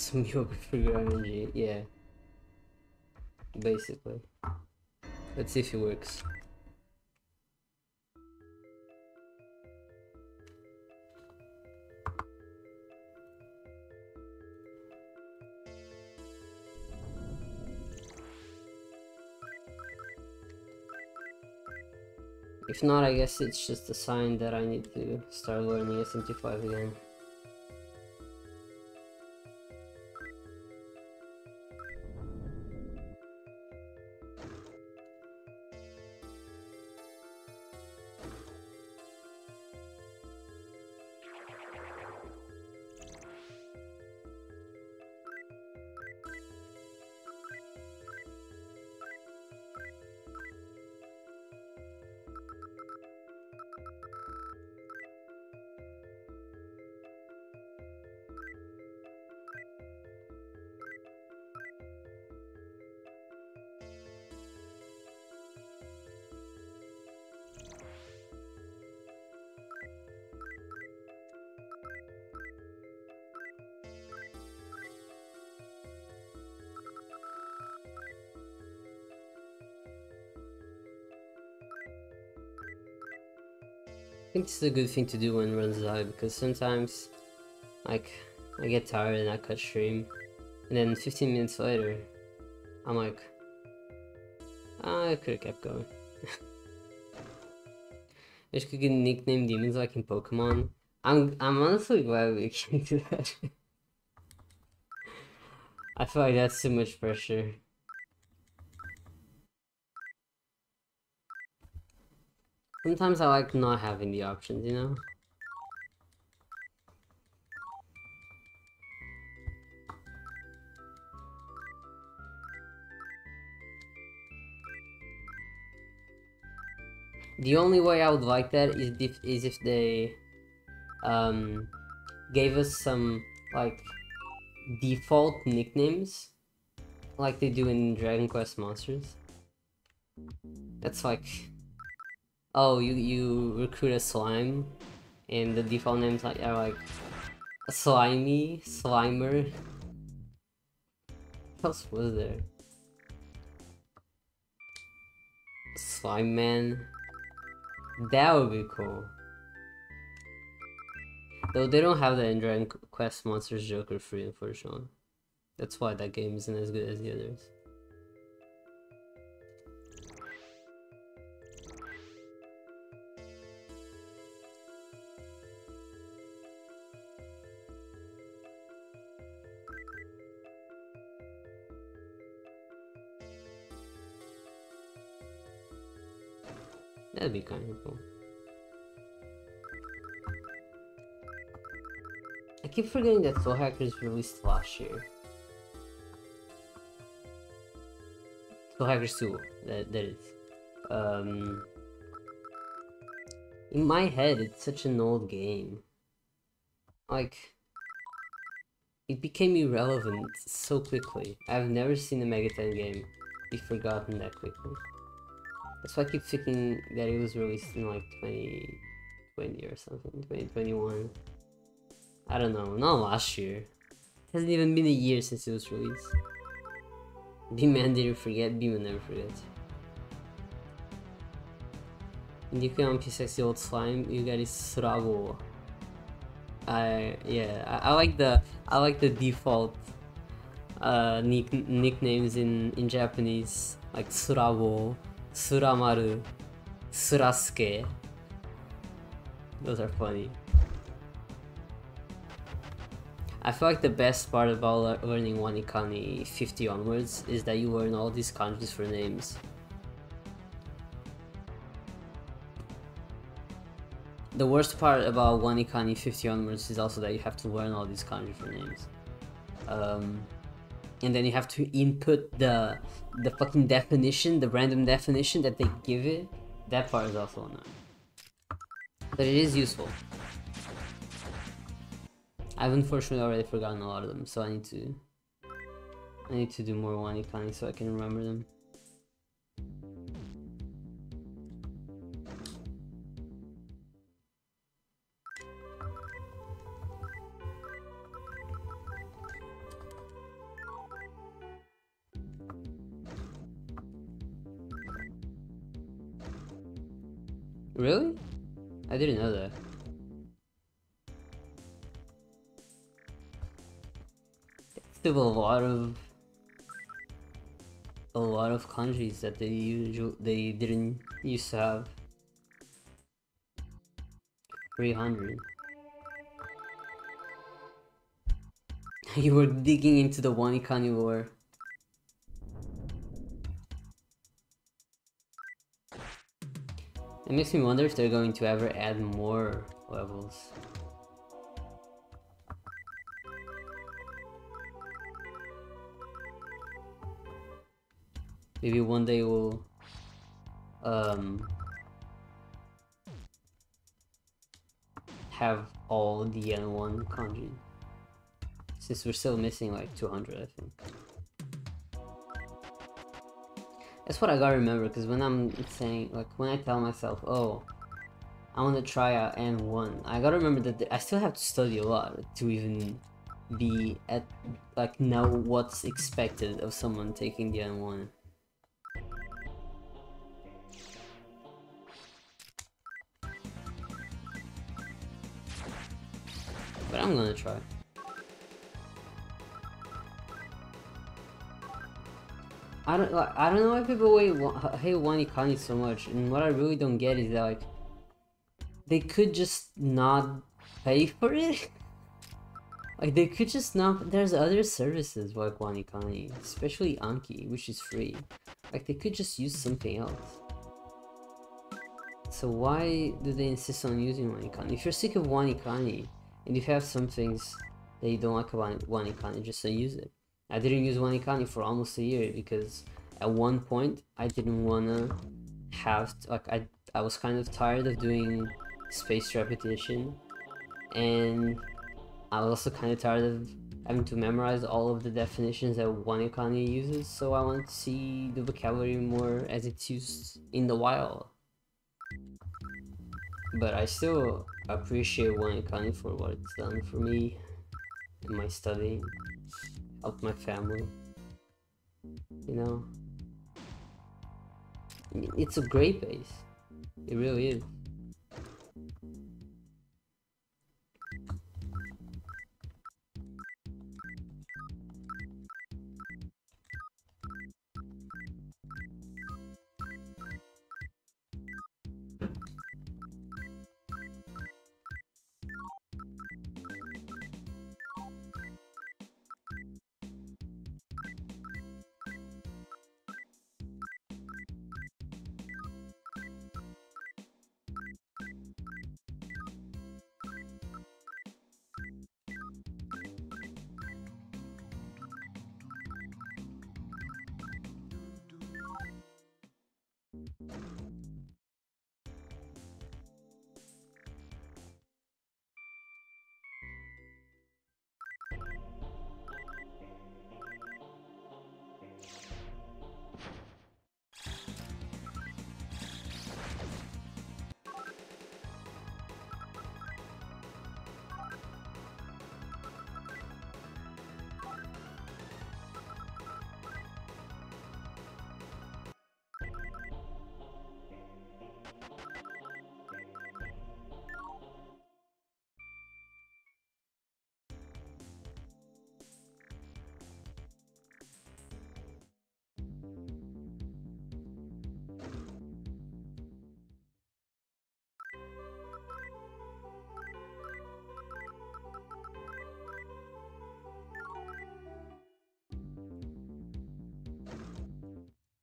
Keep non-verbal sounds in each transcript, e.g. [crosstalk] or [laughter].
Some yoga for your energy, yeah. Basically. Let's see if it works. If not, I guess it's just a sign that I need to start learning SMT5 again. Think this is a good thing to do when runs out because sometimes, like, I get tired and I cut stream, and then 15 minutes later, I'm like, ah, I could have kept going. [laughs] Wish could get nickname demons like in Pokemon. I'm I'm honestly glad we [laughs] can do that. I feel like that's too much pressure. Sometimes I like not having the options, you know? The only way I would like that is if, is if they um, gave us some like default nicknames like they do in Dragon Quest Monsters. That's like oh you you recruit a slime and the default names like are like slimy, slimer. What else was there? Slime man. That would be cool. Though they don't have the in Quest Monsters Joker 3, unfortunately. That's why that game isn't as good as the others. That'd be kind of cool. I keep forgetting that Soul Hackers released last year. Soul Hackers 2, that, that is. Um, in my head, it's such an old game. Like, it became irrelevant so quickly. I've never seen a Megaten game be forgotten that quickly. That's why I keep thinking that it was released in like 2020 or something, 2021. I don't know, not last year. It hasn't even been a year since it was released. B-Man didn't forget, B-Man never forgets. Can sexy old slime, you got is Surago. I yeah, I, I, like the I like the default uh nick nicknames in in Japanese like Surago, Suramaru, Surasuke. Those are funny. I feel like the best part about learning Wanikani 50 onwards is that you learn all these kanjis for names. The worst part about Wanikani 50 onwards is also that you have to learn all these kanji for names. Um, and then you have to input the the fucking definition, the random definition that they give it. That part is also annoying. But it is useful. I've unfortunately already forgotten a lot of them, so I need to I need to do more Wanikani so I can remember them. Really? I didn't know that. Still a lot of a lot of countries that they usually they didn't used to have. 300. [laughs] you were digging into the Wanikani lore. It makes me wonder if they're going to ever add more levels. Maybe one day we'll um have all the N1 kanji. Since we're still missing like 200 I think. That's what I gotta remember, because when I'm saying, like, when I tell myself, oh, I want to try out N1, I gotta remember that I still have to study a lot to even be at, like, know what's expected of someone taking the N1. But I'm gonna try. I don't like I don't know why people hate hate Wanikani so much, and what I really don't get is that like they could just not pay for it. [laughs] like they could just not. There's other services like Wanikani, especially Anki, which is free. Like they could just use something else. So why do they insist on using Wanikani? If you're sick of Wanikani, and if you have some things that you don't like about Wanikani, just don't use it. I didn't use Wanikani for almost a year because at one point I didn't wanna have to, like I I was kind of tired of doing spaced repetition. And I was also kind of tired of having to memorize all of the definitions that Wanikani uses. So I wanted to see the vocabulary more as it's used in the wild. But I still appreciate Wanikani for what it's done for me in my studying help my family. You know? It's a great base. It really is.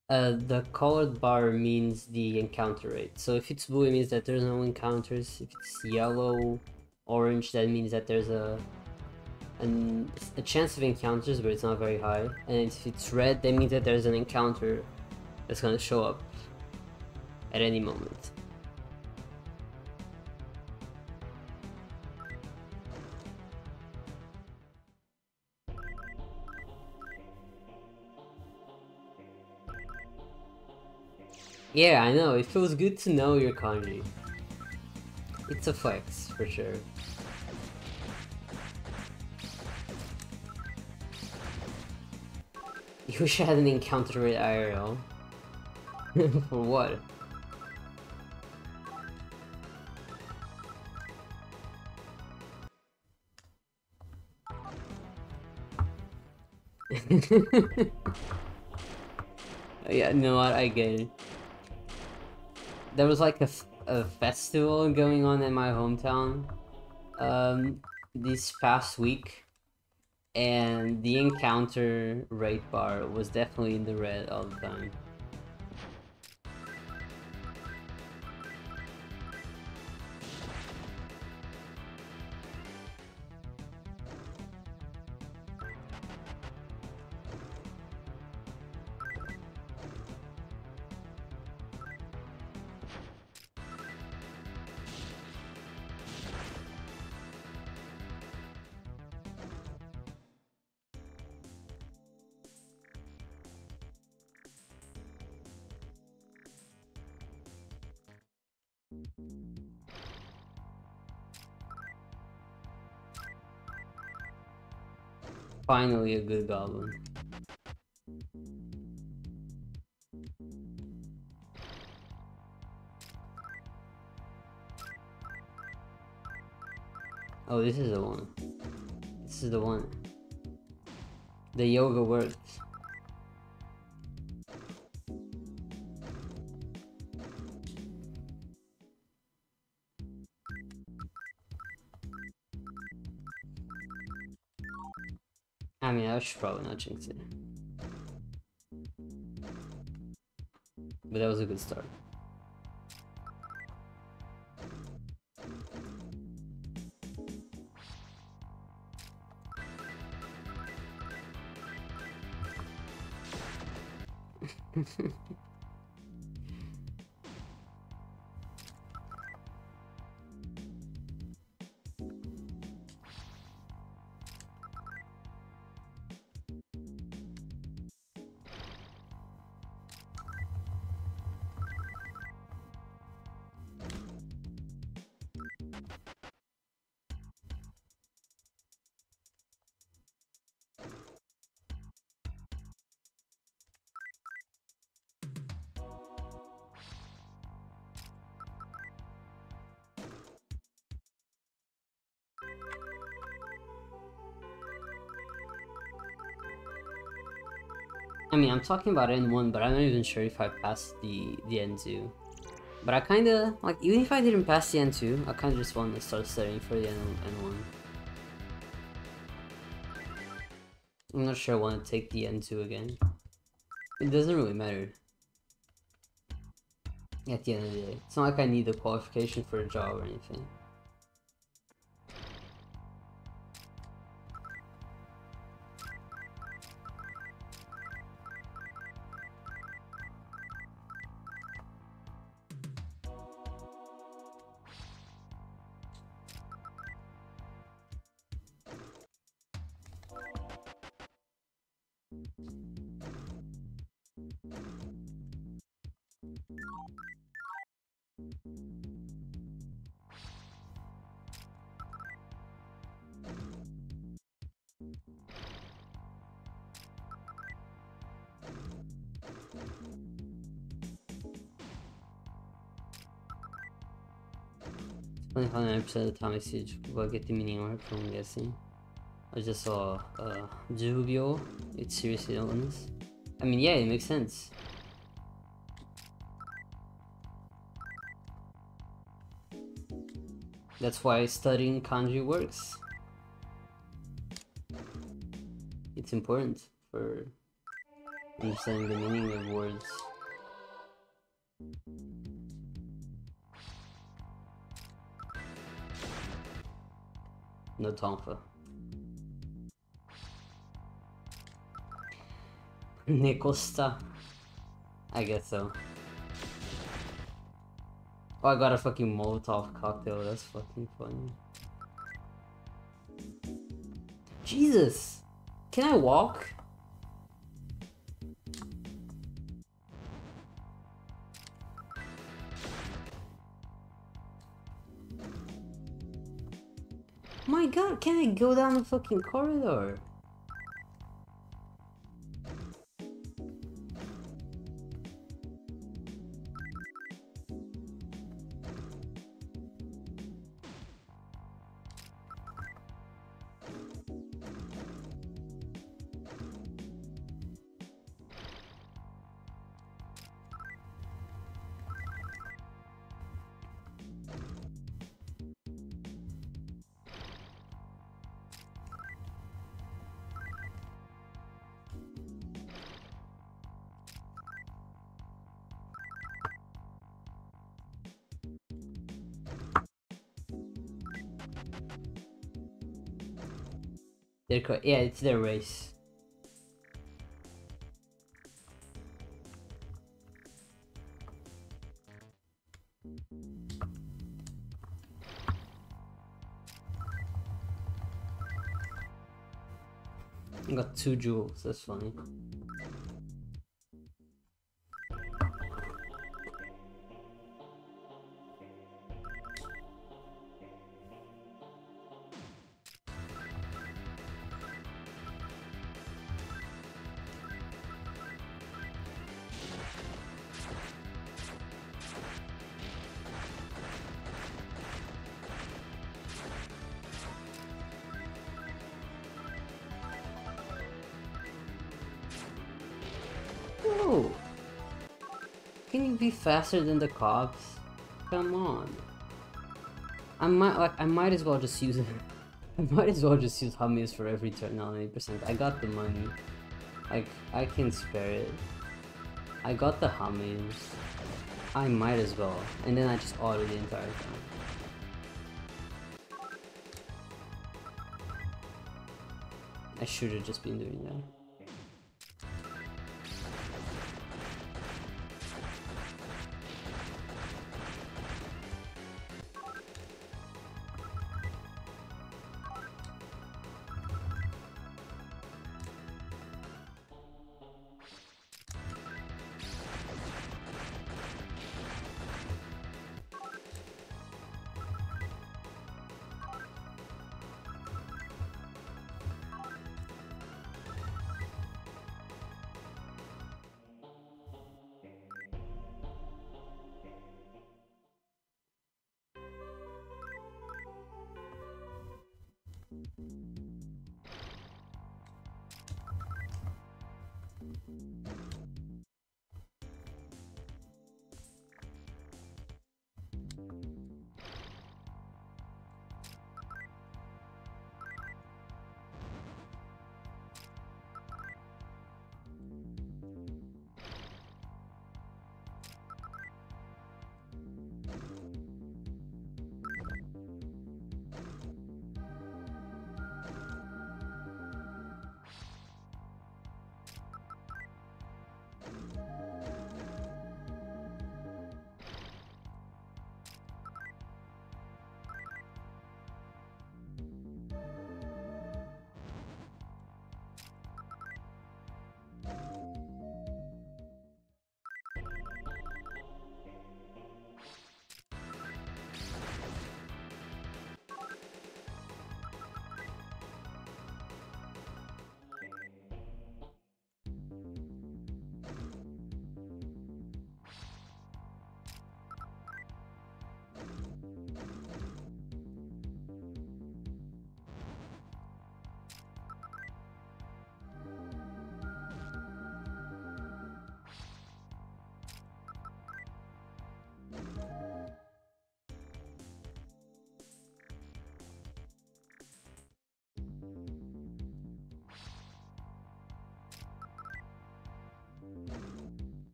Uh, the colored bar means the encounter rate. So if it's blue, it means that there's no encounters. If it's yellow, orange, that means that there's a an, a chance of encounters, but it's not very high. And if it's red, that means that there's an encounter that's gonna show up at any moment. Yeah, I know, it feels good to know your kanji. It's a flex, for sure. You wish I an encounter with it IRL. [laughs] for what? [laughs] yeah, no, I get it. There was like a, a festival going on in my hometown um, this past week, and the encounter rate bar was definitely in the red all the time. Finally a good goblin. Oh, this is the one. This is the one. The yoga works. Should probably not jinx it. But that was a good start. [laughs] I mean, I'm talking about N1, but I'm not even sure if I passed the, the N2. But I kinda, like, even if I didn't pass the N2, I kinda just want to start studying for the N N1. I'm not sure I want to take the N2 again. It doesn't really matter. At the end of the day. It's not like I need a qualification for a job or anything. 9% of the time I see will get the meaning from I'm guessing. I just saw uh Jubio. It's seriously illness. I mean yeah, it makes sense. That's why studying kanji works. It's important for understanding the meaning of words. No tonfa. [laughs] Nicosta. I guess so. Oh, I got a fucking Molotov cocktail. That's fucking funny. Jesus! Can I walk? My god, can I go down the fucking corridor? Co- yeah, it's their race. I got two jewels, that's funny. Faster than the cops? Come on. I might like I might as well just use it. [laughs] I might as well just use hummies for every turn on 8%. I got the money. Like I can spare it. I got the hummies. I might as well. And then I just auto the entire time. I should have just been doing that.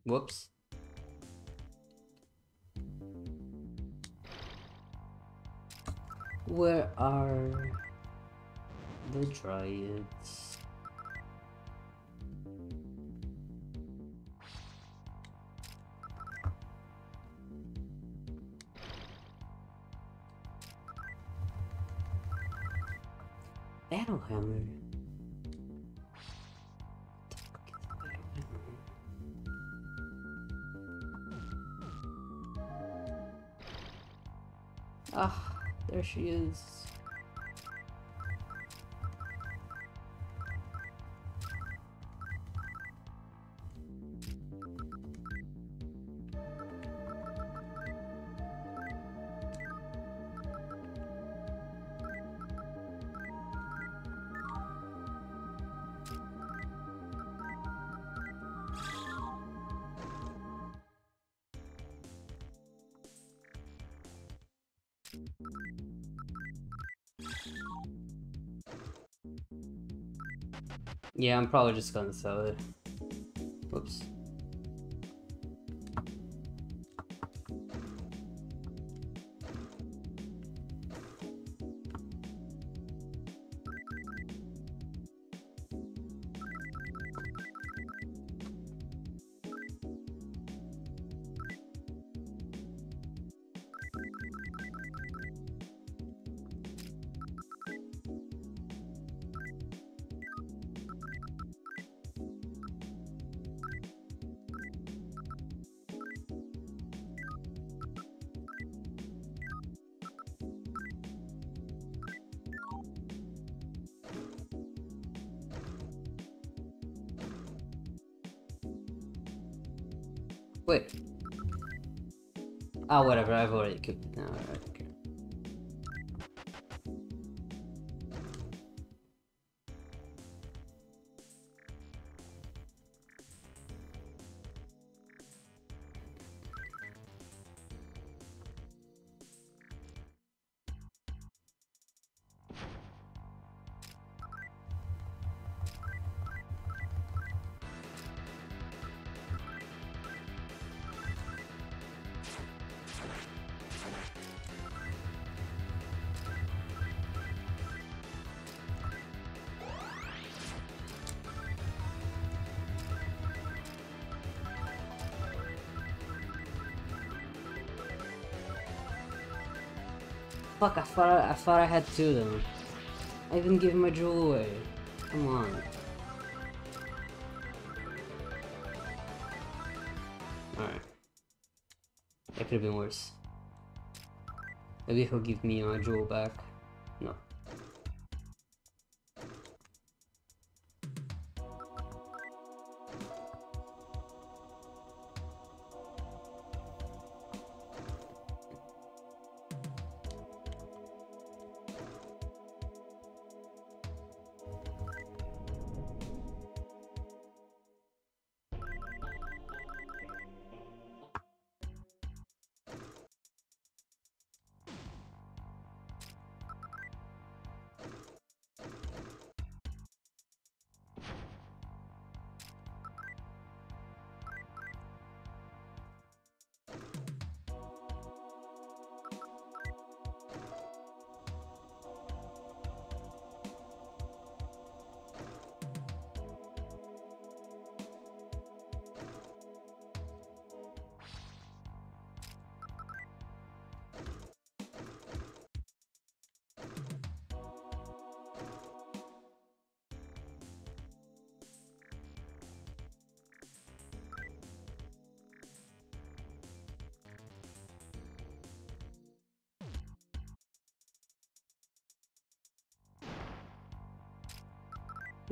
Whoops. Where are the dryads? Battlehammer. Ah, there she is. Yeah, I'm probably just gonna sell it. Whoops. Wait. Ah, whatever, I've already cooked thought I, I thought I had two of them. I even gave my jewel away. Come on. Alright. That could have been worse. Maybe he'll give me my jewel back.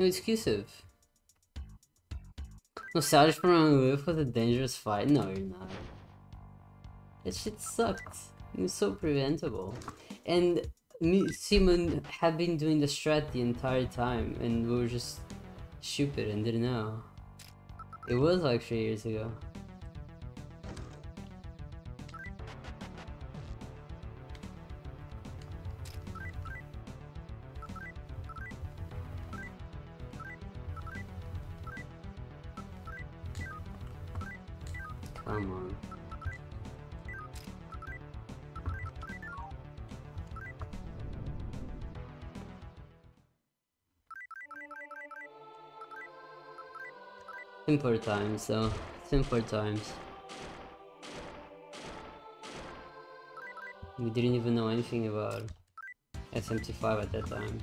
No exclusive. Nostalgia from Roof was a dangerous fight? No, you're not. That shit sucked. It was so preventable. And me, Simon had been doing the strat the entire time, and we were just stupid and didn't know. It was like three years ago. Simpler times, though. Simpler times. We didn't even know anything about SMT5 at that time.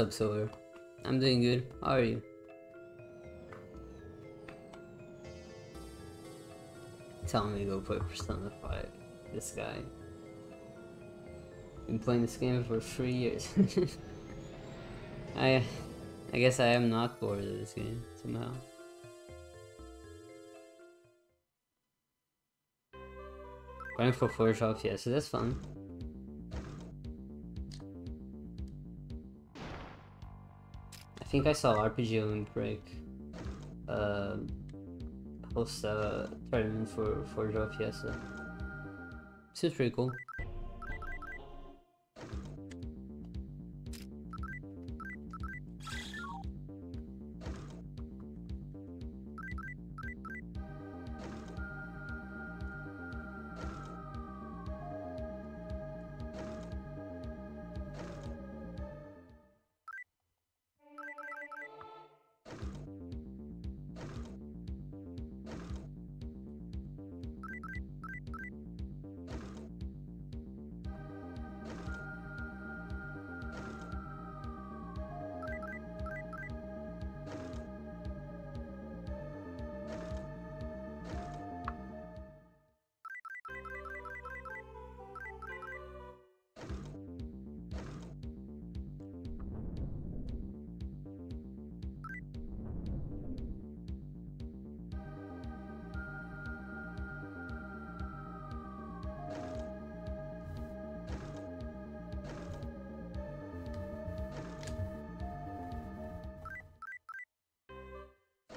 Up, Silver? I'm doing good. How are you? telling me to go play Persona 5. This guy. Been playing this game for three years. [laughs] I I guess I am not bored of this game, somehow. Going for four drops, yeah, so that's fun. Think I saw RPG Limit Break. Uh, host a tournament for for drop Fiesta. Seems pretty cool.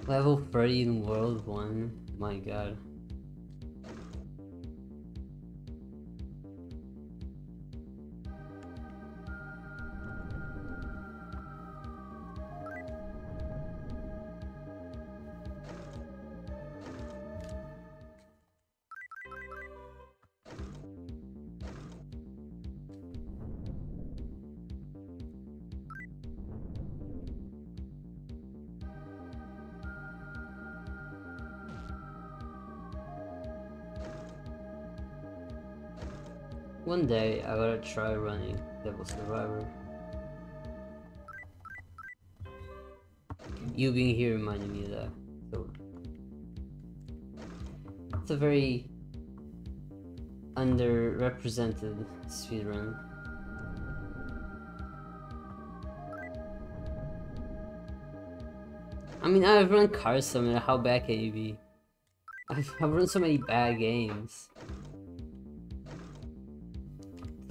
Level 30 in World 1? My god. One day I gotta try running Devil Survivor. You being here reminded me of that. So it's a very underrepresented speedrun. I mean, I've run Cars Summit, how bad can you be? I've, I've run so many bad games.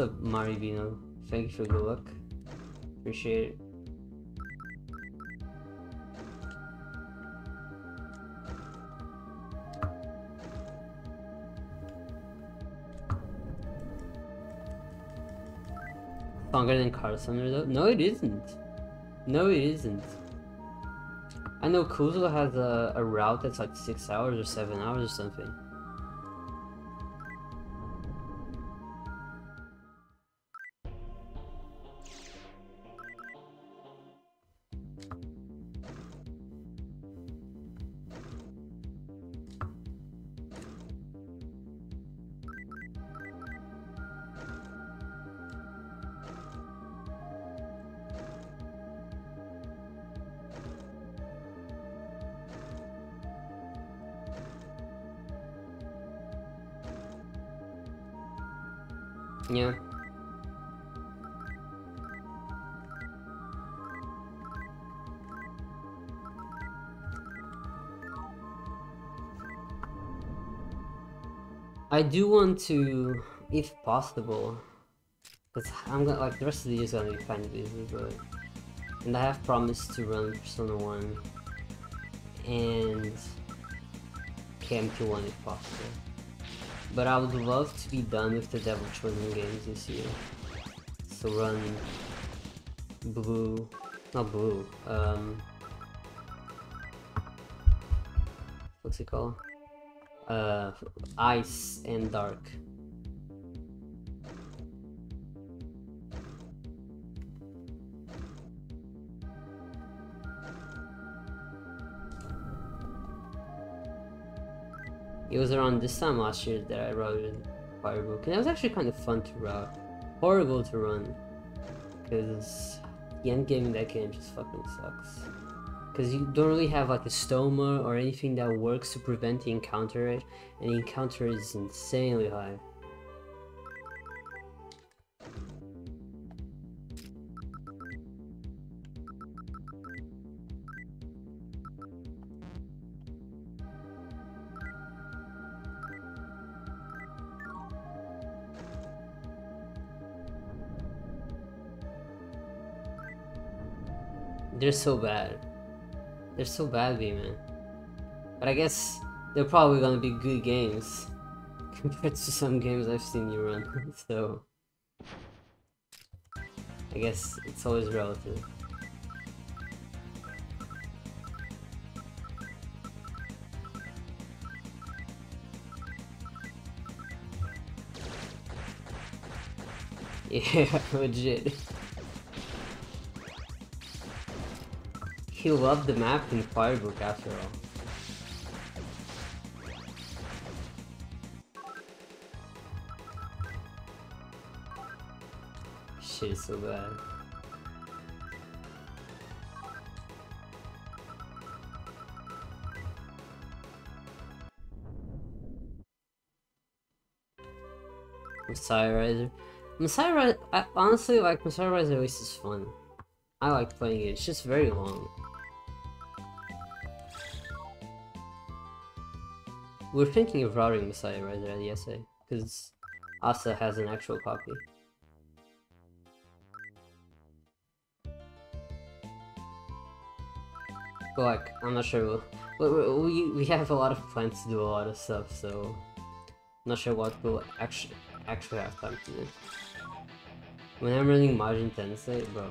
Up, Marivino? Thank you for the luck. Appreciate it. Longer than Car Center though? No it isn't. No it isn't. I know Kuzo has a, a route that's like 6 hours or 7 hours or something. Yeah. I do want to, if possible, because I'm gonna like the rest of the year is gonna be kind of busy, but and I have promised to run Persona 1 and KM21 if possible. But I would love to be done with the Devil Children games this year. So run blue, not blue, um, what's it called? Uh, ice and dark. Was around this time last year that I wrote Firebook, and it was actually kind of fun to route. Horrible to run, because the end game in that game just fucking sucks. Because you don't really have like Estoma or anything that works to prevent the encounter and the encounter is insanely high. They're so bad. They're so bad, man. But I guess they're probably gonna be good games [laughs] compared to some games I've seen you run. [laughs] so I guess it's always relative. [laughs] Yeah, legit. He loved the map in Firebook after all. Shit is so bad. Messiah Riser. Messiah Riser, I honestly like Messiah Riser at least is fun. I like playing it, it's just very long. We're thinking of routing Messiah Riser at ESA, because Asa has an actual copy. But like, I'm not sure, we'll, we, we have a lot of plans to do a lot of stuff, so... I'm not sure what we'll actually, actually have time to do. When I'm running Majin Tensei, eh, bro.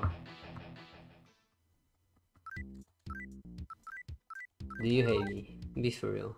Do you hate me? Be for real.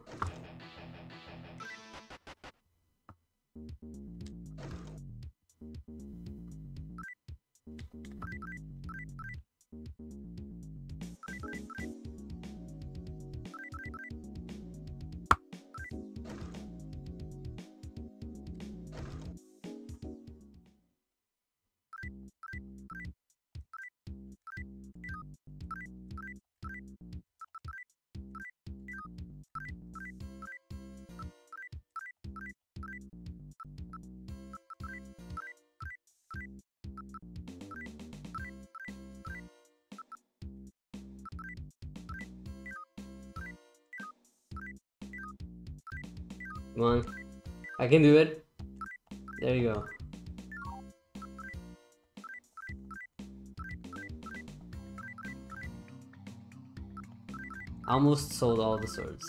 I can do it. There you go. Almost sold all the swords.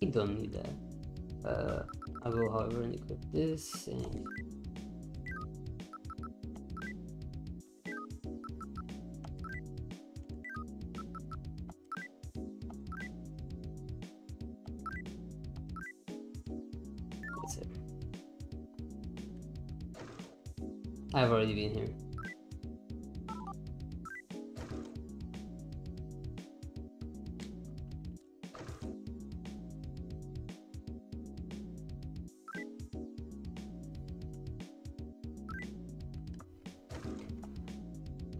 You don't need that. Uh, I will however equip this and I've already been here.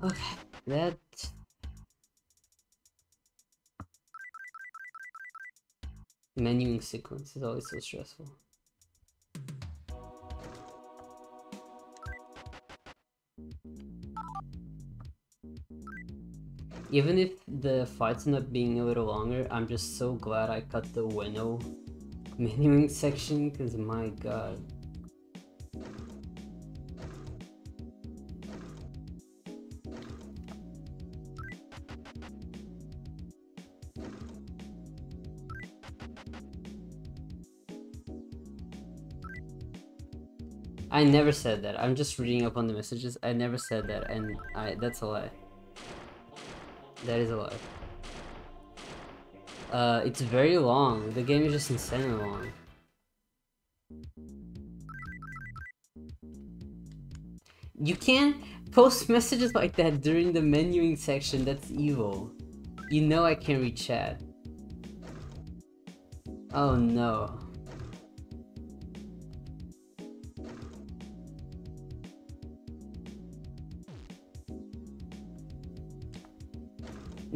Okay, that menuing sequence is always so stressful. Even if the fights end up being a little longer, I'm just so glad I cut the Winnow [laughs] menuing section, because my god. I never said that. I'm just reading up on the messages. I never said that, and I that's a lie. That is a lot. Uh, it's very long. The game is just insanely long. You can't post [laughs] messages like that during the menuing section. That's evil. You know I can't read chat. Oh no.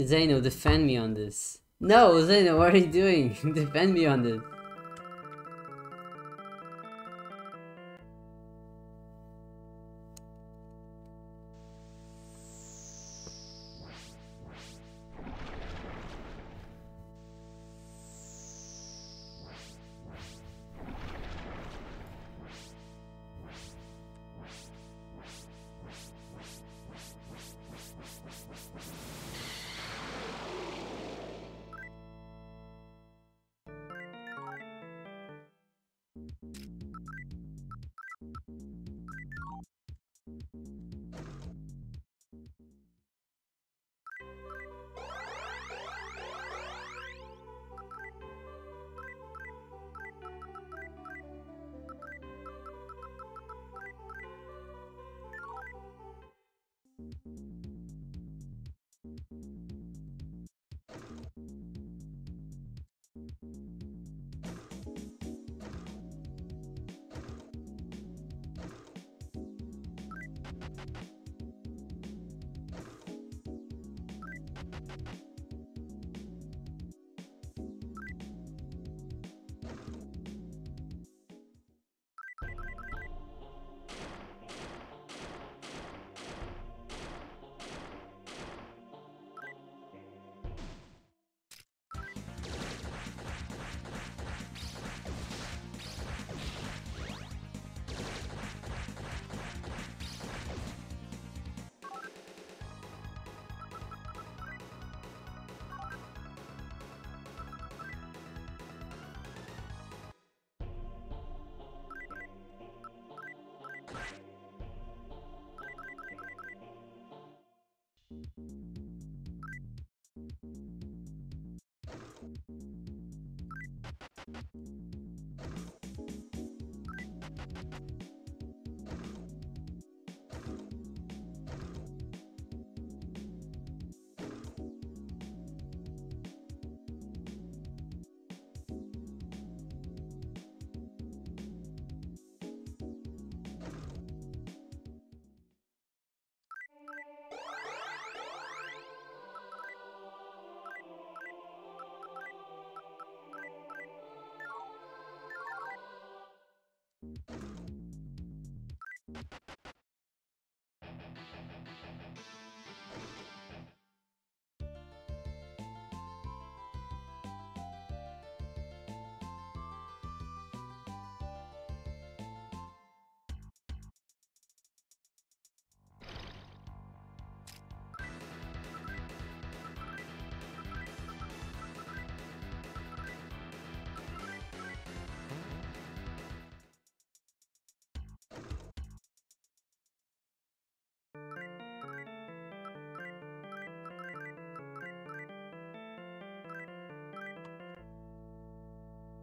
Zeno, defend me on this. No, Zeno, what are you doing? [laughs] defend me on this.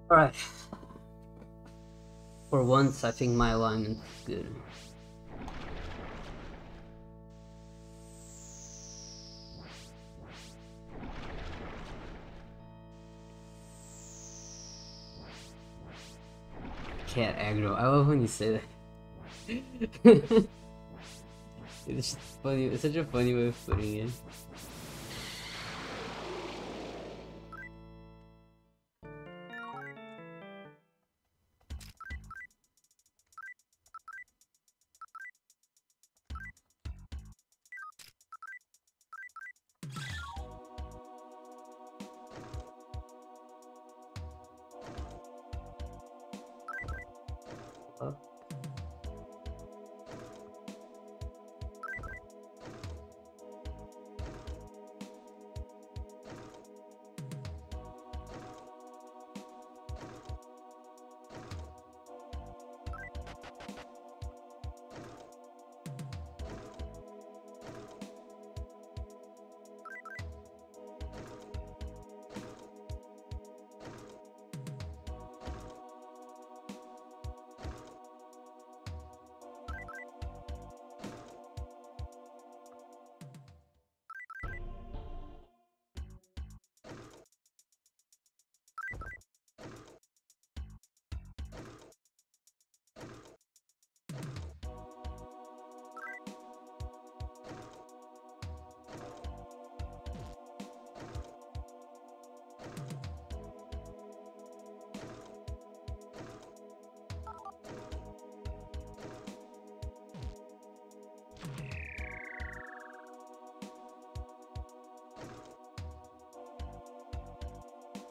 Alright. For once, I think my alignment is good. Cat aggro. I love when you say that. [laughs] it's funny. It's such a funny way of putting it. Huh?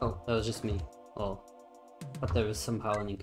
Oh, that was just me. Oh, thought there was some howling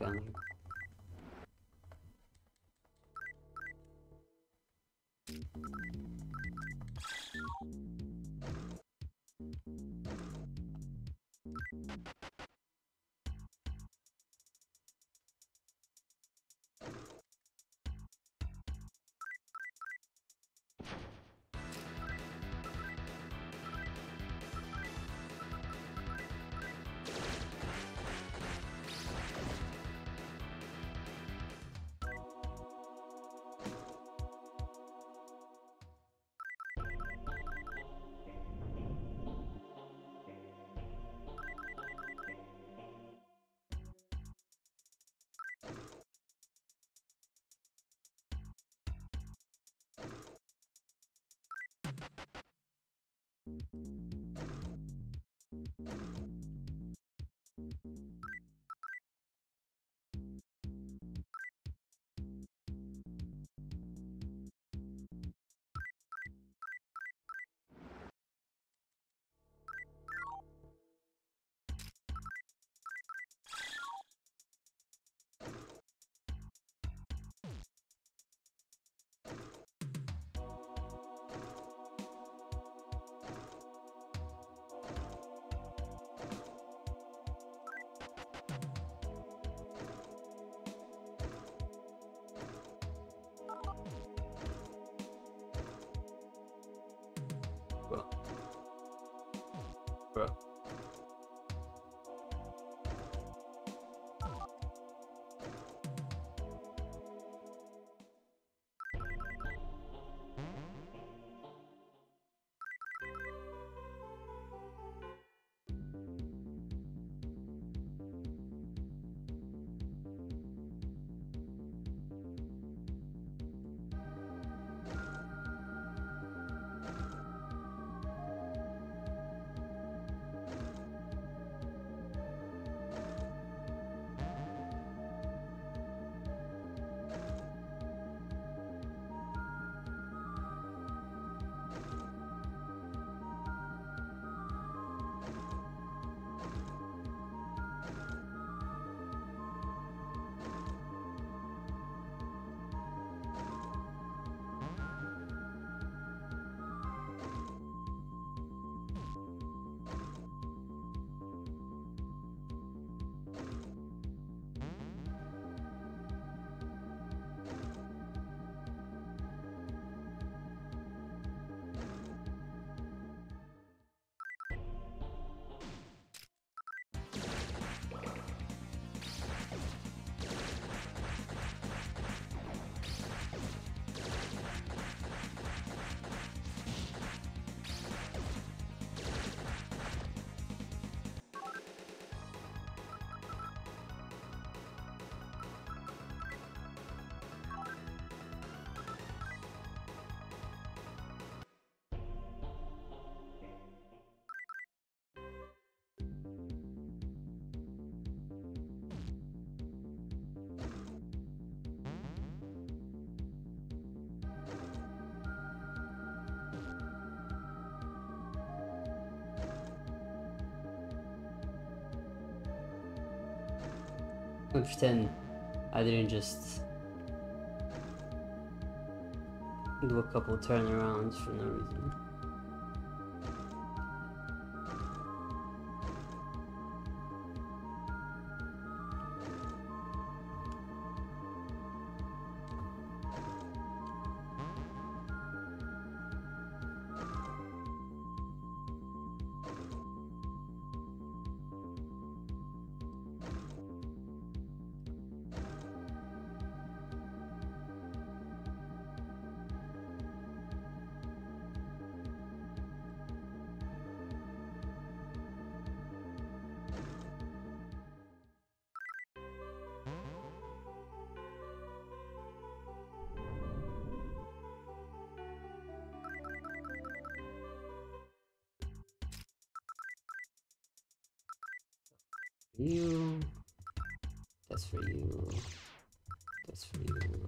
gun. Bro. I pretend I didn't just do a couple turnarounds for no reason. You. That's for you. That's for you.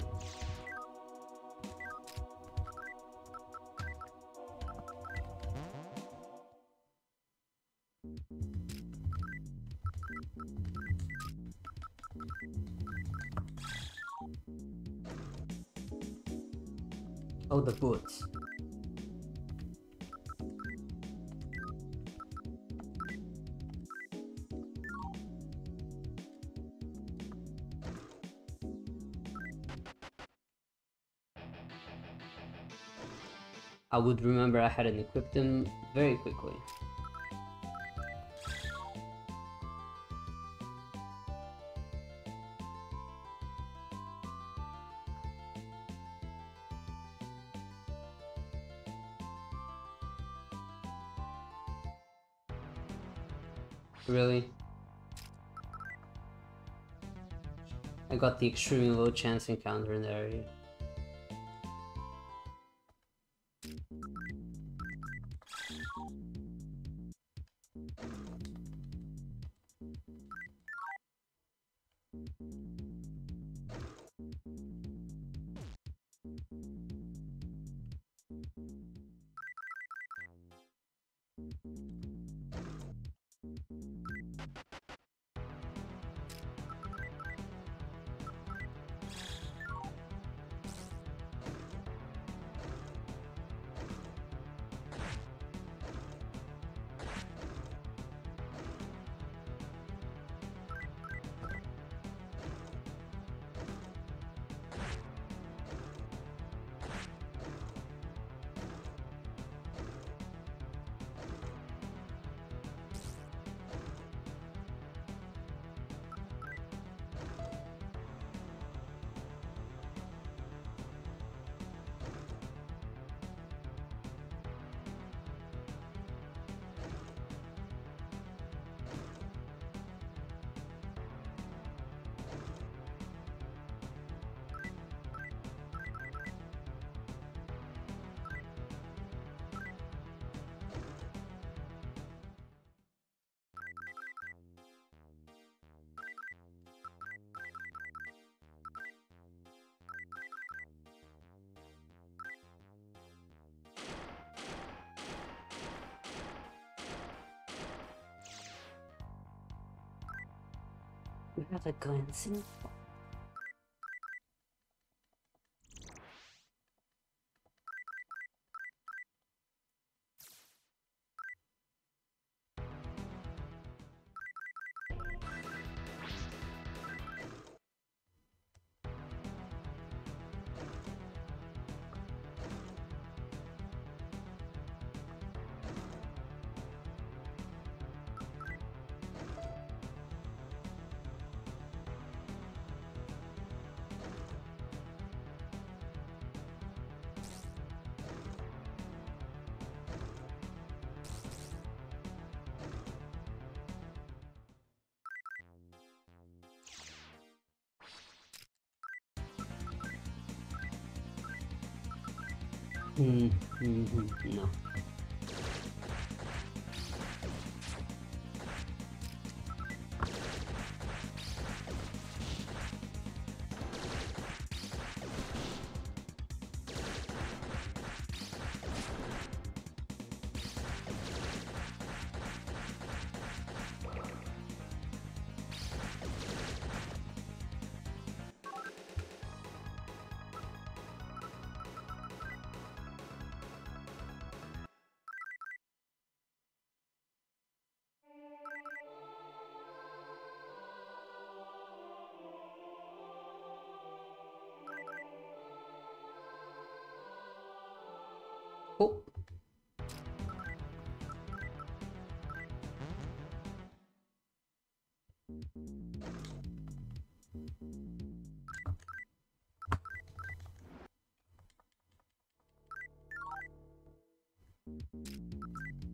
Oh, the boots. I would remember I hadn't equipped them very quickly. Really? I got the extremely low chance encounter in the area. Glancing 嗯，嗯，嗯，嗯。Mm,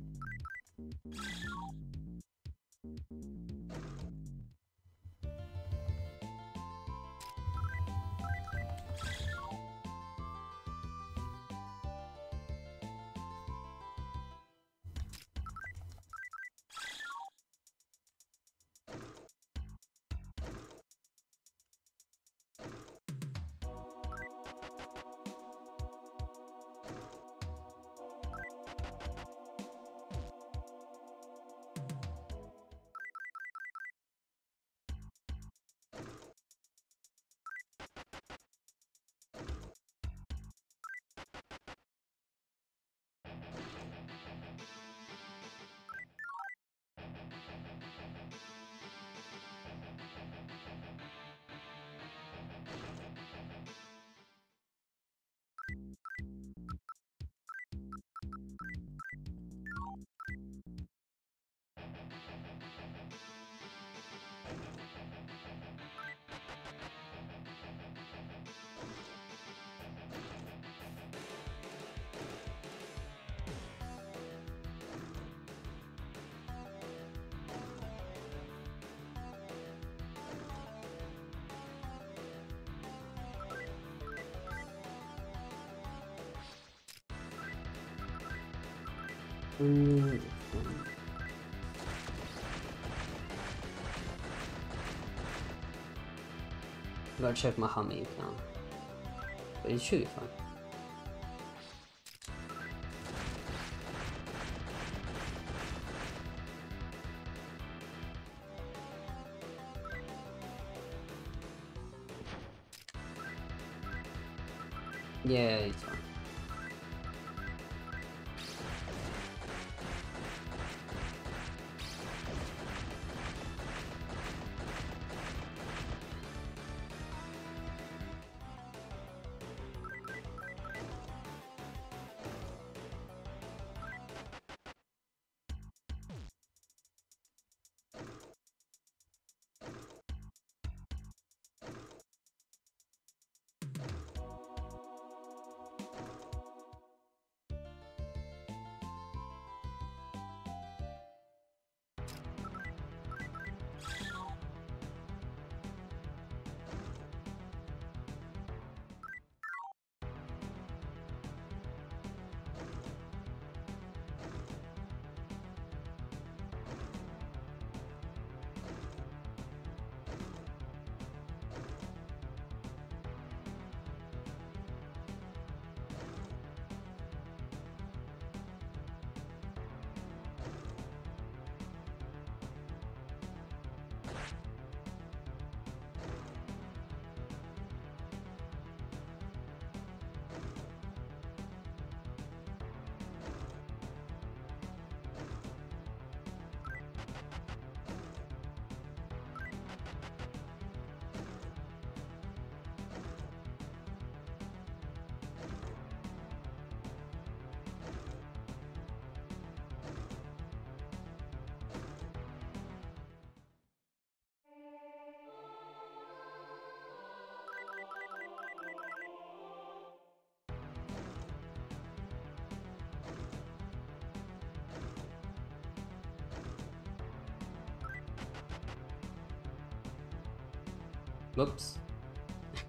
Gotta check my Hummy account. But it should be fine. Yeah,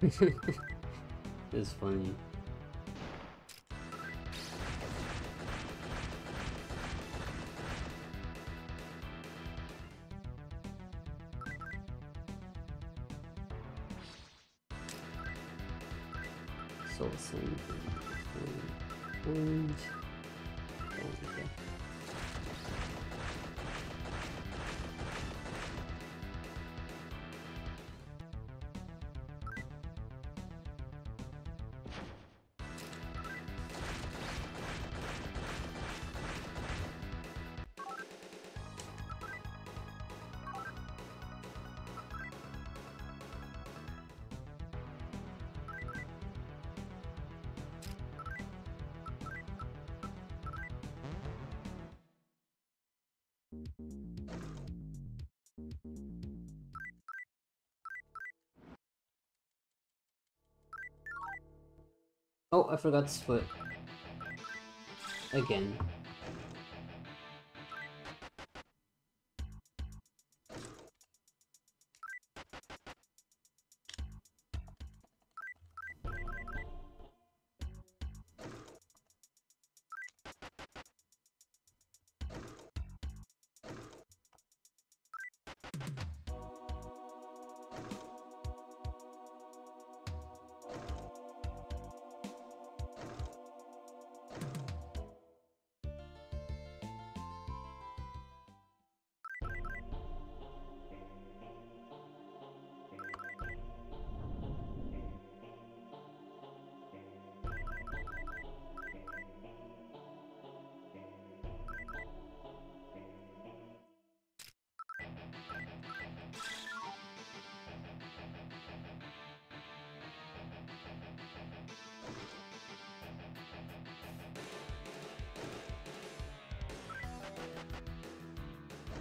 [laughs] it's funny. And okay. Oh, I forgot to split. Again.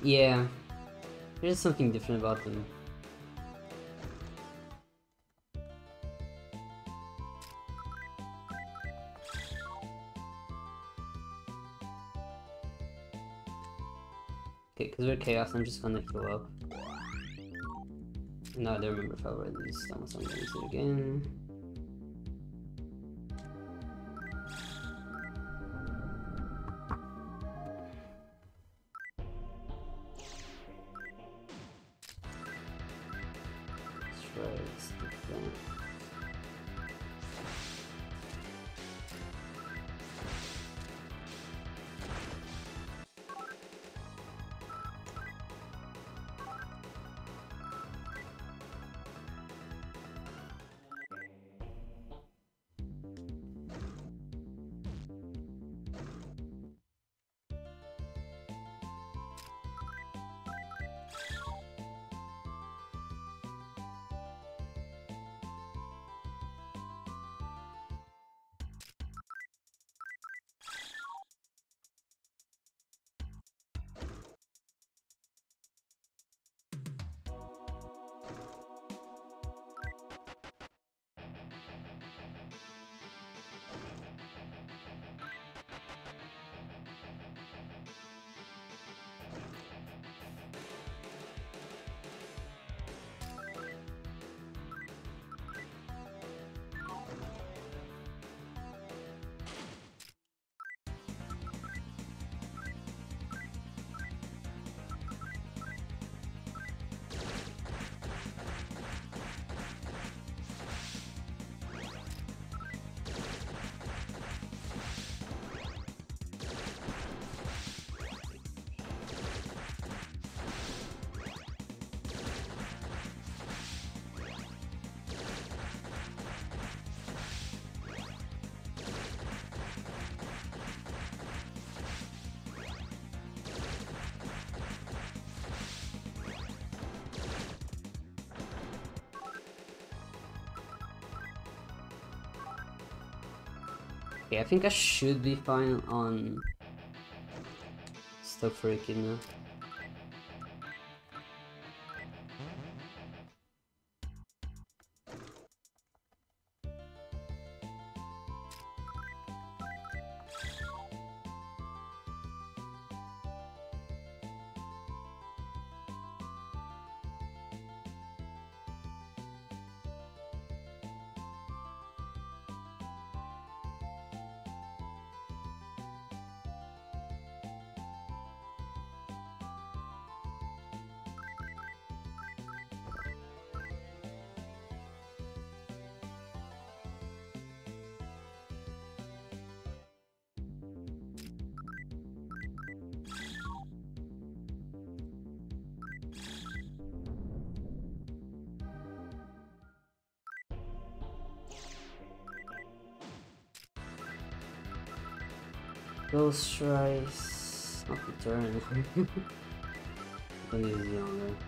Yeah. There's something different about them. Okay, because we're chaos, I'm just gonna heal up. No, I don't remember if I read these stones, I'm gonna it again. Okay, I think I should be fine on stuff freaking Echidna. Ghost Rice. Not the turn. The on There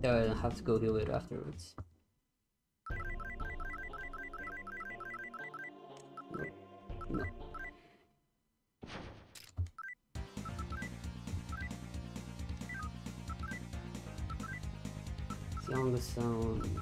There, I don't have to go heal it afterwards. No. Young sound.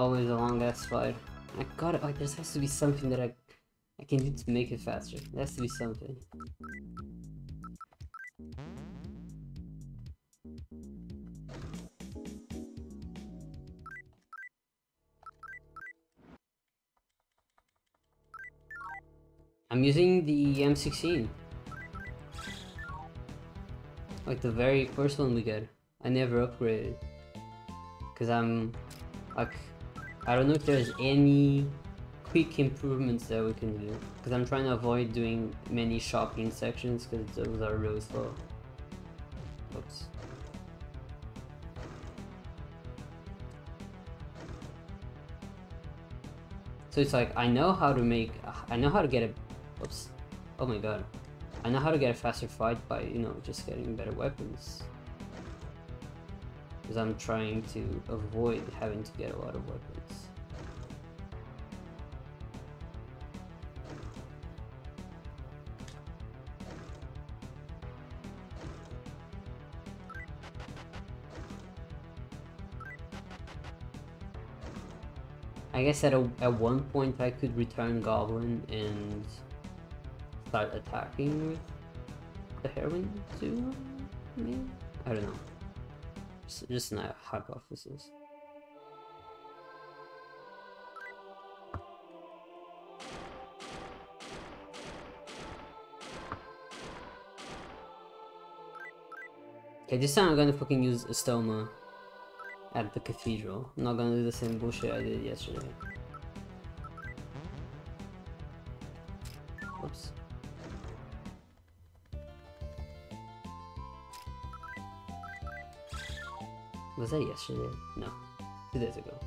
Always a long ass fight. I got it. Like, there has to be something that I I can do to make it faster. There has to be something. I'm using the M16. Like the very first one we got. I never upgraded. Cause I'm like I don't know if there's any quick improvements that we can do because I'm trying to avoid doing many shopping sections because those are really slow. Oops. So it's like I know how to make I know how to get a oops oh my god I know how to get a faster fight by you know just getting better weapons because I'm trying to avoid having to get a lot of weapons. I guess at, a, at one point I could return Goblin and start attacking with the heroine too, maybe? I don't know. Just, just an hypothesis. Okay, this time I'm gonna fucking use Estoma at the cathedral. I'm not gonna do the same bullshit I did yesterday. Whoops. Was that yesterday? No. Two days ago.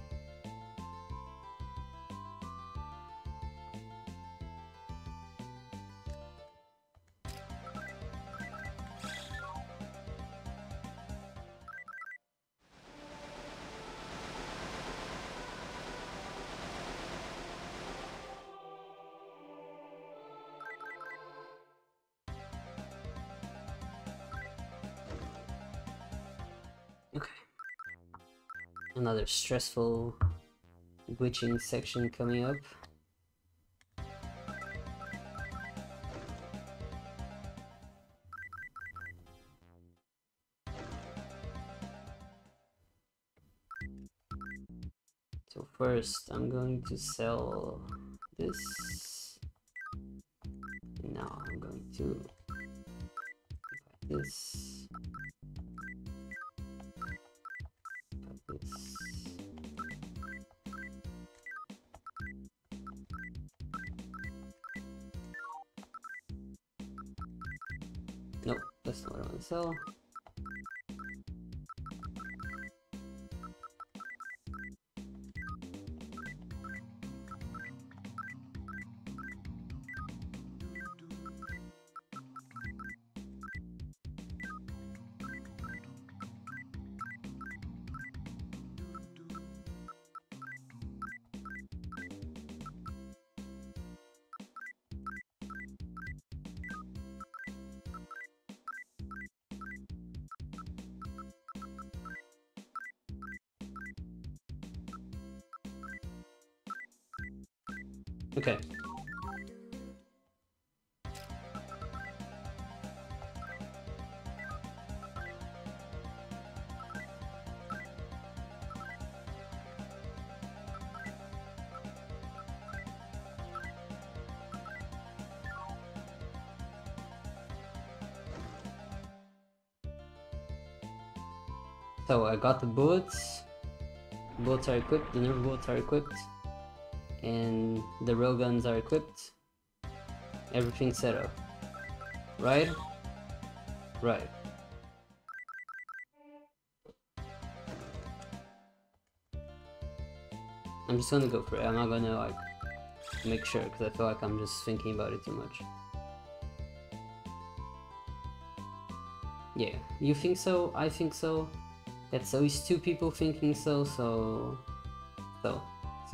Another stressful glitching section coming up. So first I'm going to sell this. Now I'm going to Okay. So I got the bullets. Bullets are equipped, the nerf bullets are equipped. And the railguns are equipped. Everything's set up. Right? Right. I'm just gonna go for it. I'm not gonna like make sure because I feel like I'm just thinking about it too much. Yeah, you think so? I think so. That's always two people thinking so, so... So,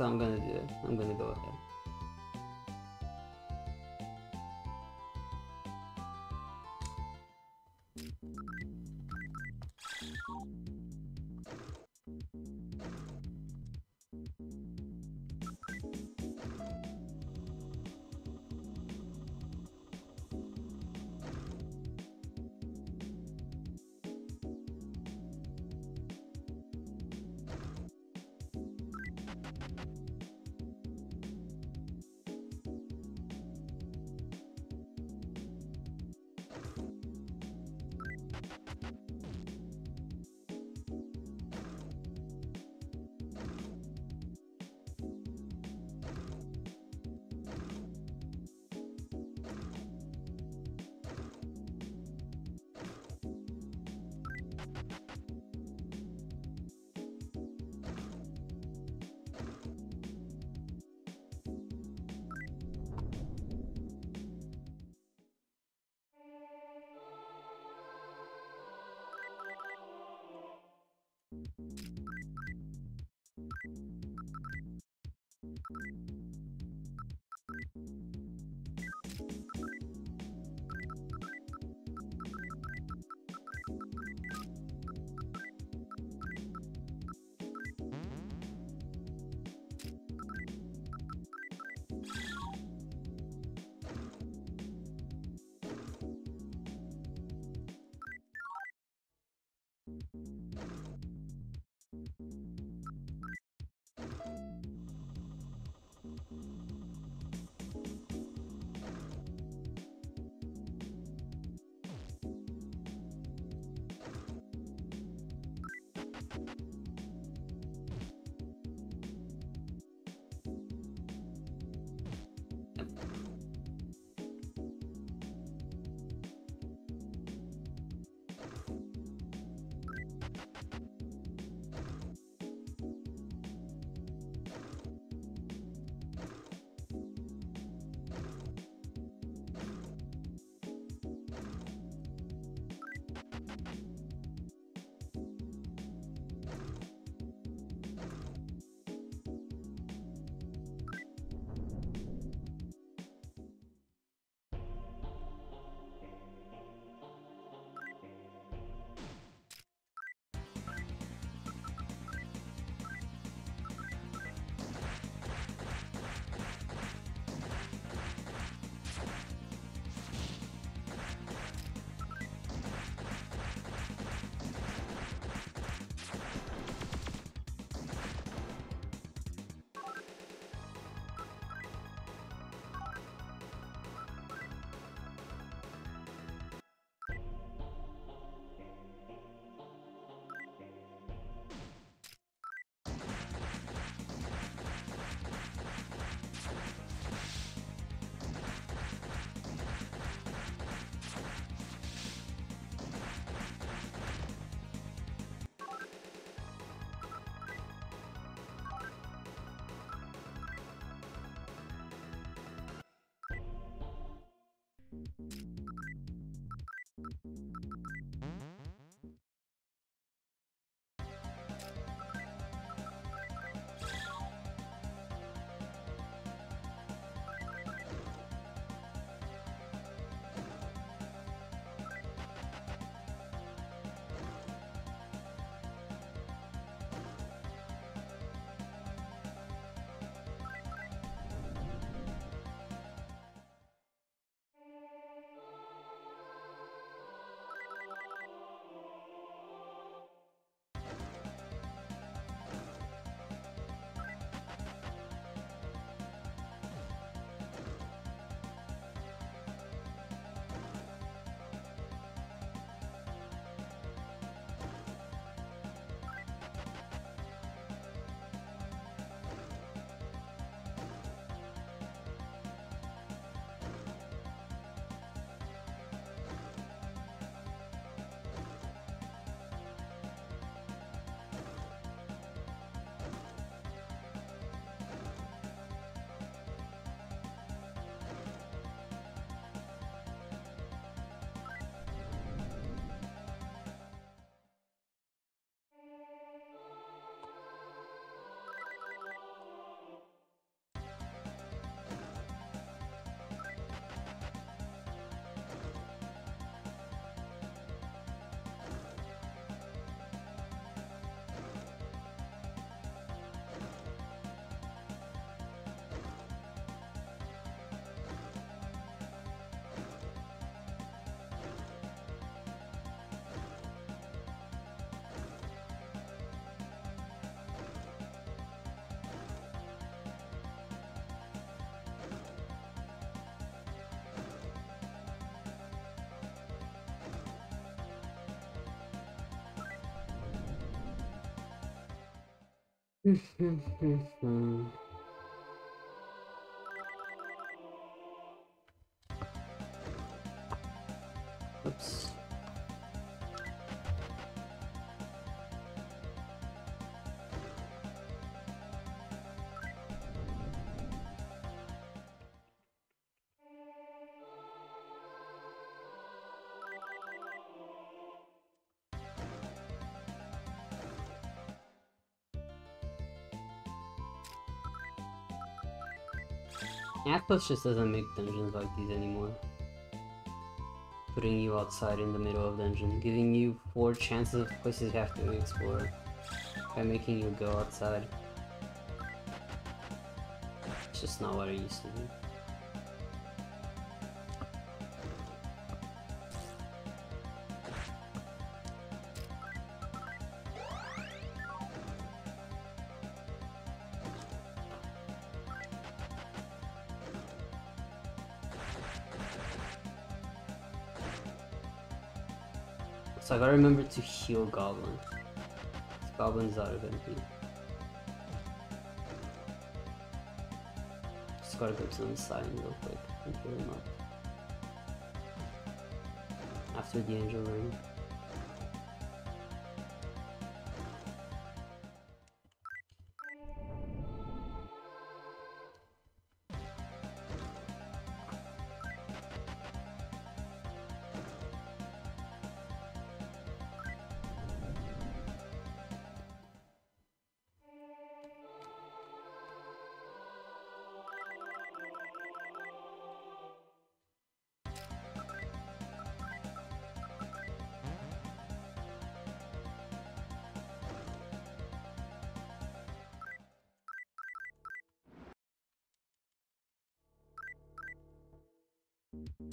so I'm gonna do it. I'm gonna Go ahead. Oops. Atlus just doesn't make dungeons like these anymore. Putting you outside in the middle of the dungeon, giving you four chances of places you have to explore by making you go outside. It's just not what I used to do. Gotta remember to heal goblins. Goblins out of MP. Just gotta go to the side real quick and heal them up. After the angel ring. you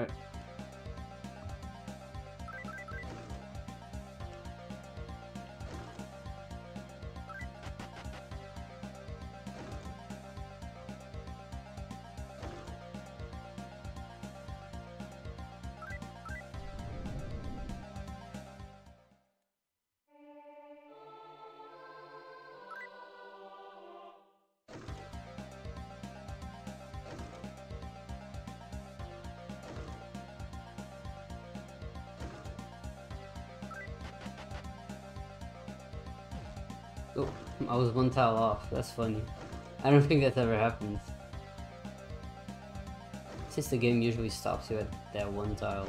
Right. Oh, I was one tile off. That's funny. I don't think that's ever happened. Since the game usually stops you at that one tile.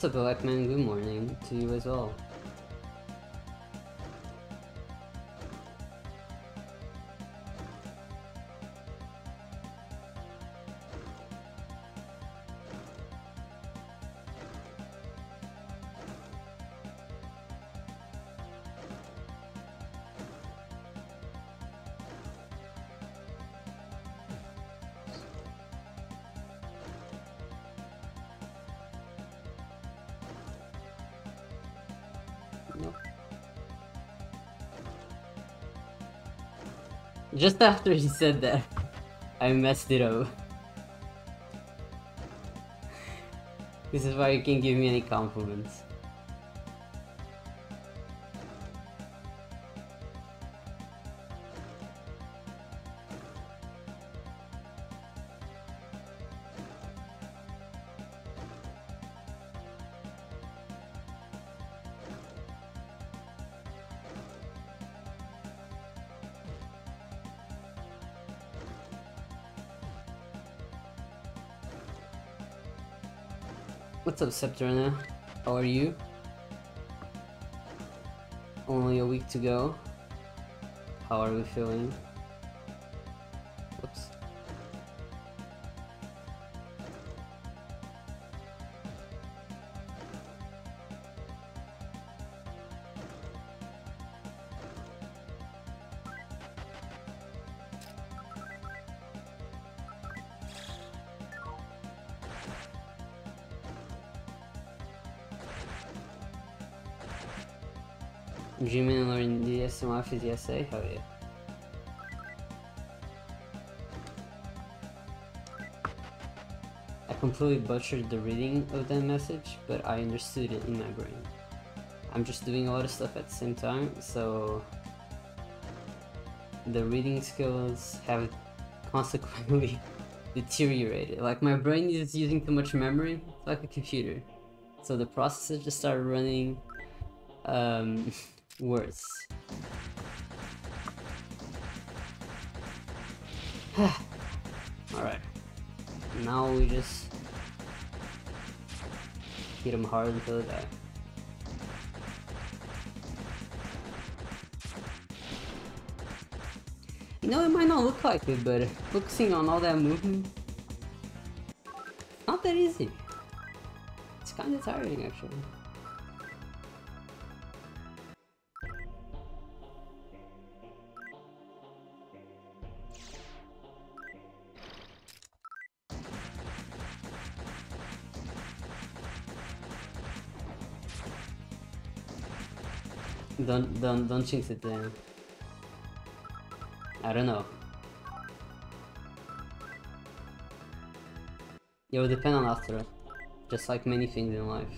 What's up, Blackman? Good morning to you as well. Just after he said that, I messed it up. This is why you can't give me any compliments. What's up, Septurna? How are you? Only a week to go. How are we feeling? The SMF is ESA? Yeah. I completely butchered the reading of that message, but I understood it in my brain. I'm just doing a lot of stuff at the same time, so the reading skills have consequently [laughs] deteriorated. Like my brain is using too much memory, like a computer. So the processor just started running um, [laughs] worse. We just hit him hard until they die. You know, it might not look like it, but focusing on all that movement, not that easy. It's kind of tiring, actually. Don't don't don't jinx it then. I don't know. It will depend on Asura, just like many things in life.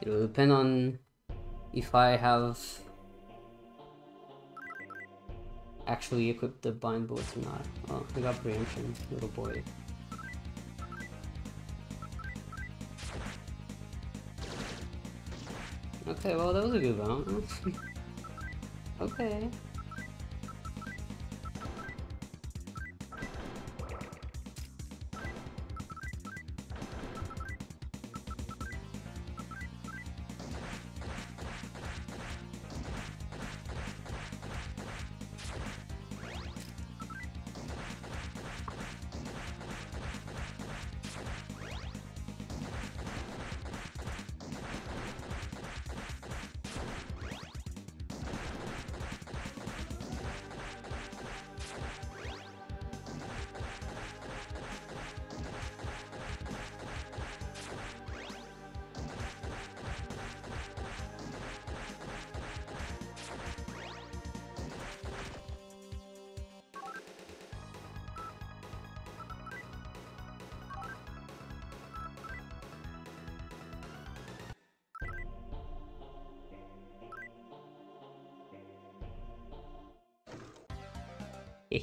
It will depend on if I have actually equip the bind bullets or not. Oh, we got preemption, little boy. Okay, well that was a good round. [laughs] okay.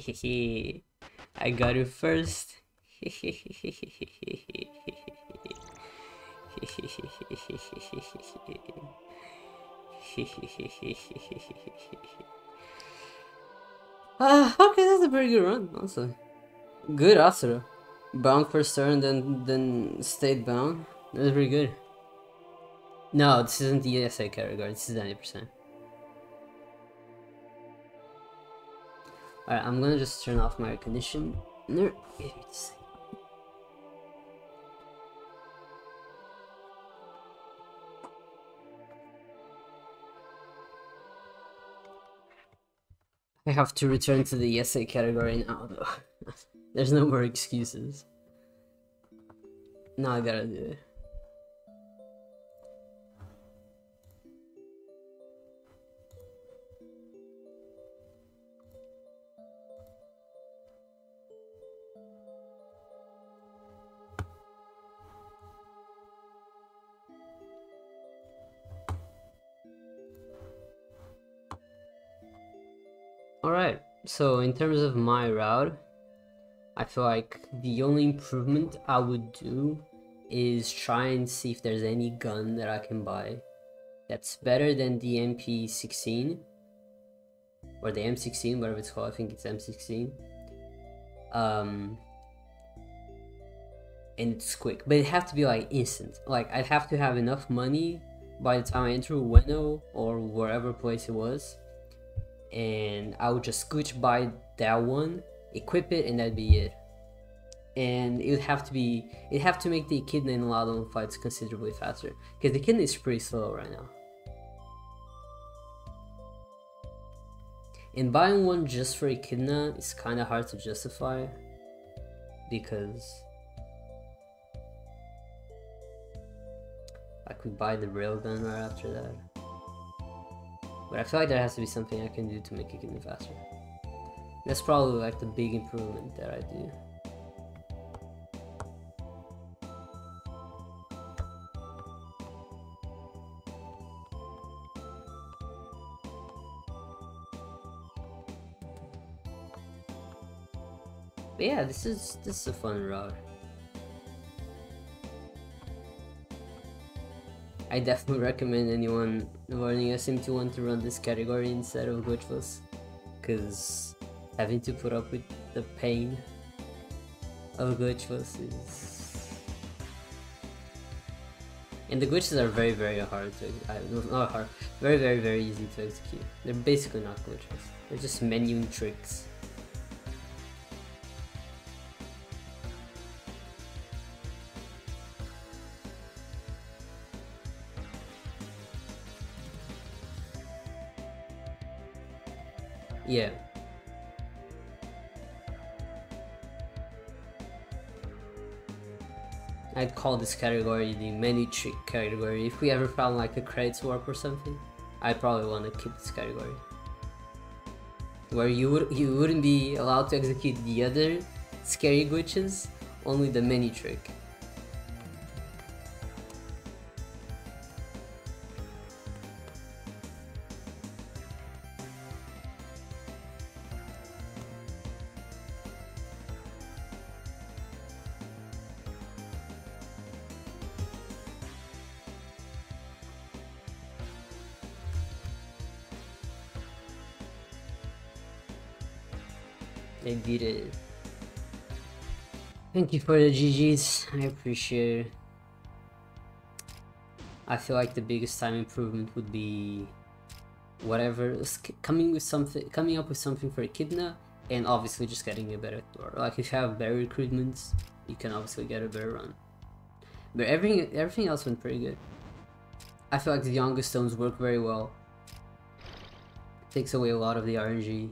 [laughs] I got it first. [laughs] Ah, okay, that's a pretty good run, also. Good Asura. Bound first turn, then then stayed bound. That's pretty good. No, this isn't the ESA category, this is any%. Alright, I'm gonna just turn off my air conditioner. I have to return to the essay category now though. [laughs] There's no more excuses. Now I gotta do it. So in terms of my route, I feel like the only improvement I would do is try and see if there's any gun that I can buy that's better than the MP16 or the M16, whatever it's called. I think it's M16. Um, and it's quick, but it have to be like instant. Like I'd have to have enough money by the time I enter Ueno or wherever place it was and I would just scooch by that one, equip it, and that'd be it. And it would have to be, it'd have to make the Echidna and Ladon fights considerably faster, because the Echidna is pretty slow right now. And buying one just for Echidna is kind of hard to justify, because I could buy the railgun right after that. But I feel like there has to be something I can do to make it me faster. That's probably like the big improvement that I do. But yeah, this is this is a fun route. I definitely recommend anyone learning SMT1 to run this category instead of glitchless, because having to put up with the pain of glitchless is... And the glitches are very very hard to, uh, not hard, very very very easy to execute. They're basically not glitches, they're just menu tricks. Yeah. I'd call this category the many trick category. If we ever found like a credits warp or something, I'd probably want to keep this category. Where you would you wouldn't be allowed to execute the other scary glitches, only the many trick. Thank you for the GG's. I appreciate it. I feel like the biggest time improvement would be whatever coming with something coming up with something for Echidna and obviously just getting a better door. Like if you have better recruitments, you can obviously get a better run. But everything everything else went pretty good. I feel like the younger stones work very well. Takes away a lot of the RNG.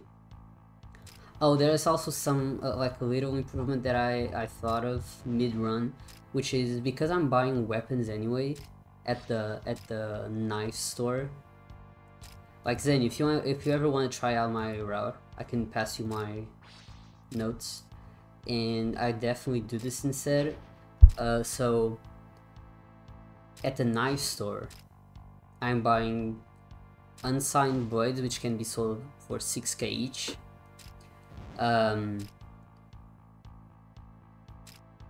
Oh, there's also some uh, like a little improvement that I, I thought of mid-run, which is because I'm buying weapons anyway at the at the knife store. Like Zen, if you want, if you ever want to try out my route, I can pass you my notes, and I definitely do this instead. Uh, so at the knife store, I'm buying unsigned blades, which can be sold for 6k each um,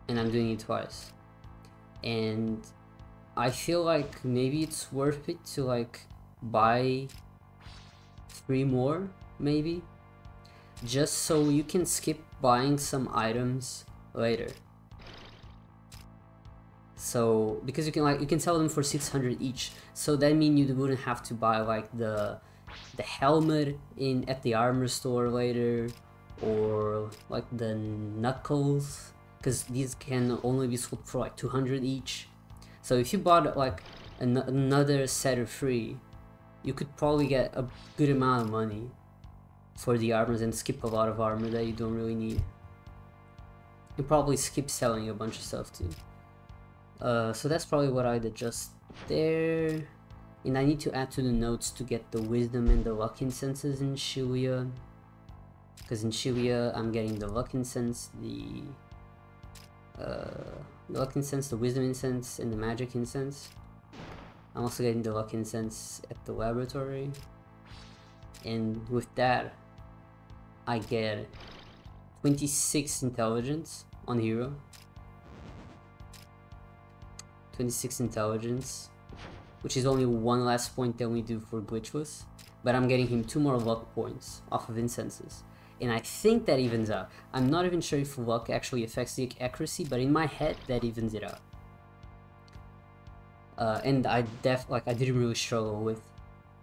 and I'm doing it twice. And I feel like maybe it's worth it to like buy three more maybe just so you can skip buying some items later. So because you can like you can sell them for 600 each. So that mean you wouldn't have to buy like the the helmet in at the armor store later or like the knuckles because these can only be sold for like 200 each so if you bought like an another set of three you could probably get a good amount of money for the armors and skip a lot of armor that you don't really need and probably skip selling a bunch of stuff too. Uh, so that's probably what I'd adjust there. And I need to add to the notes to get the wisdom and the luck incenses in Shibuya. Because in Shibuya, I'm getting the luck incense, the, uh, the luck incense, the wisdom incense, and the magic incense. I'm also getting the luck incense at the laboratory. And with that, I get 26 intelligence on hero 26 intelligence which is only one less point than we do for glitchless but I'm getting him two more luck points off of incenses and I think that evens out I'm not even sure if luck actually affects the accuracy but in my head that evens it out uh, and I def like I didn't really struggle with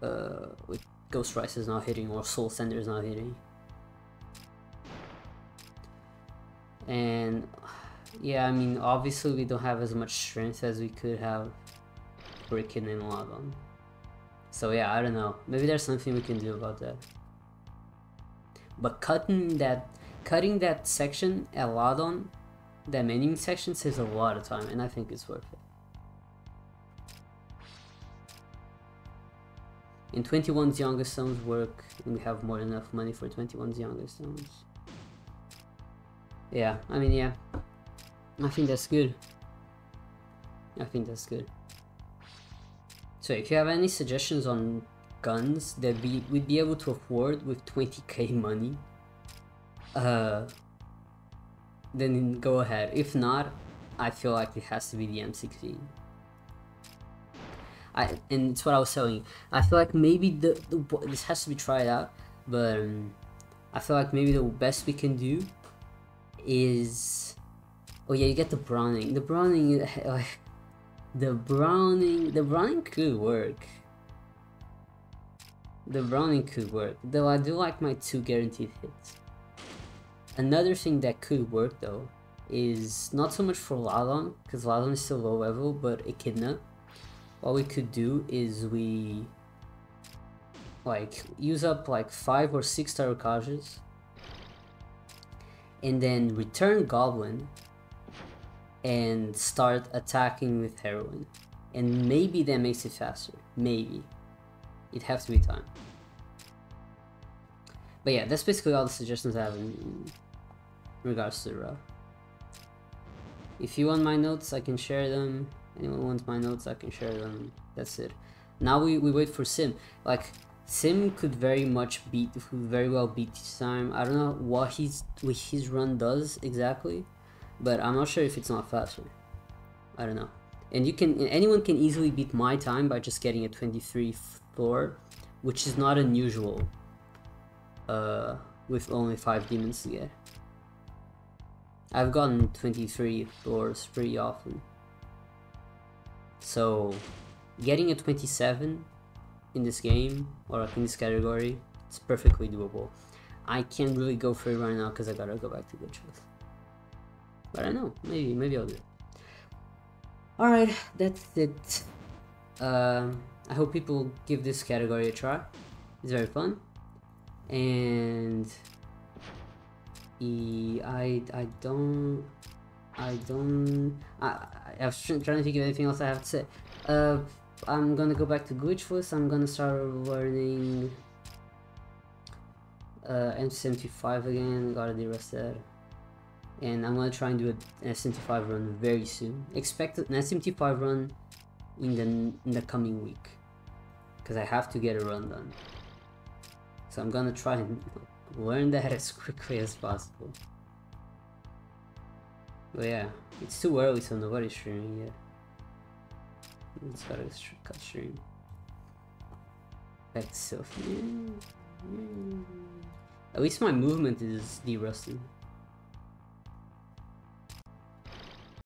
uh, with Ghost Rises not hitting or Soul Senders not hitting. And yeah I mean obviously we don't have as much strength as we could have Riken and Ladon so yeah I don't know. Maybe there's something we can do about that but cutting that cutting that section at Ladon that menu section saves a lot of time and I think it's worth it in 21's youngest stones work and we have more than enough money for 21's youngest stones yeah, I mean, yeah. I think that's good. I think that's good. So if you have any suggestions on guns that we would be able to afford with 20k money, uh, then go ahead. If not, I feel like it has to be the M16. I and it's what I was telling. I feel like maybe the, the this has to be tried out, but um, I feel like maybe the best we can do is oh yeah you get the browning the browning [laughs] the browning the browning could work the browning could work though I do like my two guaranteed hits another thing that could work though is not so much for Ladon because Ladon is still low level but Echidna what we could do is we like use up like five or six Tarukajas and then return Goblin and start attacking with Heroine. And maybe that makes it faster. Maybe. It has to be time. But yeah, that's basically all the suggestions I have in regards to the. If you want my notes, I can share them. Anyone wants my notes, I can share them. That's it. Now we, we wait for Symm. Like, Symm could very much beat, very well beat this time. I don't know what his what his run does exactly, but I'm not sure if it's not faster. I don't know. And you can anyone can easily beat my time by just getting a 23 which is not unusual. Uh, with only five demons to get. I've gotten 23 floors pretty often. So, getting a 27 in this game or in this category, it's perfectly doable. I can't really go for it right now because I gotta go back to Glitchless. But I know, maybe, maybe I'll do it. Alright, that's it. Uh, I hope people give this category a try. It's very fun. And I, I don't, I don't, I, I was trying to think of anything else I have to say. Uh, I'm gonna go back to Glitchless, I'm gonna start learning uh, M75 again, gotta de-rest that. And I'm gonna try and do an S75 run very soon. Expect an S75 run in the, in the coming week. Because I have to get a run done. So I'm gonna try and learn that [laughs] as quickly as possible. But yeah, it's too early so nobody's streaming yet. Let's gotta cut stream. Back to Sophie. At least my movement is de-rusted.